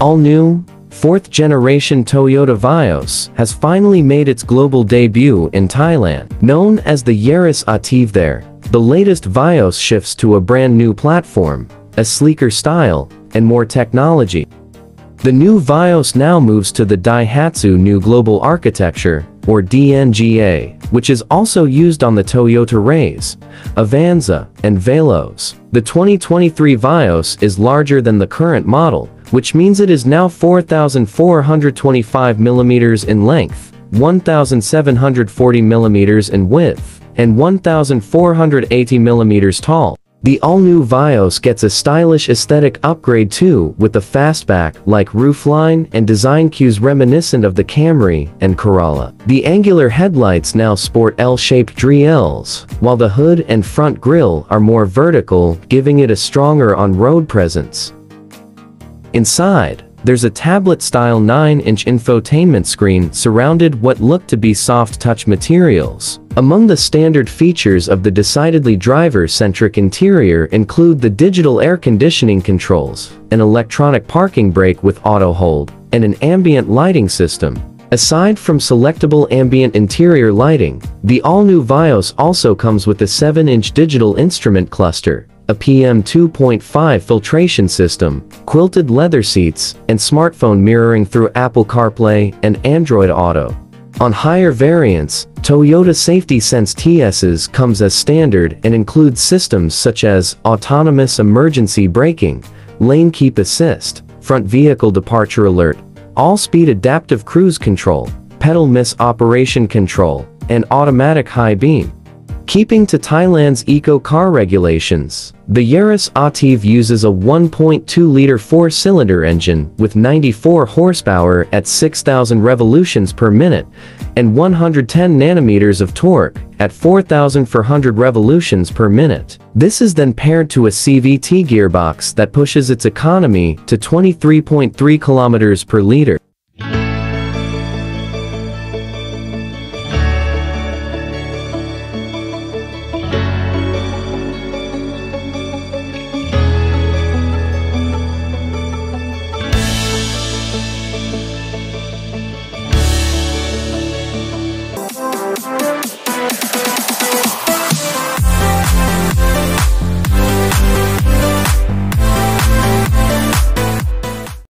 all-new, fourth-generation Toyota Vios has finally made its global debut in Thailand. Known as the Yaris Ativ there, the latest Vios shifts to a brand new platform, a sleeker style, and more technology. The new Vios now moves to the Daihatsu New Global Architecture, or DNGA, which is also used on the Toyota Raize, Avanza, and Veloz. The 2023 Vios is larger than the current model, which means it is now 4,425 millimeters in length, 1,740 millimeters in width, and 1,480 millimeters tall. The all-new Vios gets a stylish aesthetic upgrade too with the fastback-like roofline and design cues reminiscent of the Camry and Corolla. The angular headlights now sport L-shaped drills, while the hood and front grille are more vertical, giving it a stronger on-road presence. Inside, there's a tablet-style 9-inch infotainment screen surrounded what looked to be soft touch materials. Among the standard features of the decidedly driver-centric interior include the digital air conditioning controls, an electronic parking brake with auto hold, and an ambient lighting system. Aside from selectable ambient interior lighting, the all-new Vios also comes with a 7-inch digital instrument cluster, a PM 2.5 filtration system, quilted leather seats, and smartphone mirroring through Apple CarPlay and Android Auto. On higher variants, Toyota Safety Sense TSS comes as standard and includes systems such as autonomous emergency braking, lane keep assist, front vehicle departure alert, all-speed adaptive cruise control, pedal miss operation control, and automatic high beam. Keeping to Thailand's eco-car regulations, the Yaris Ativ uses a 1.2-liter four-cylinder engine with 94 horsepower at 6,000 revolutions per minute and 110 nanometers of torque at 4,400 revolutions per minute. This is then paired to a CVT gearbox that pushes its economy to 23.3 kilometers per liter.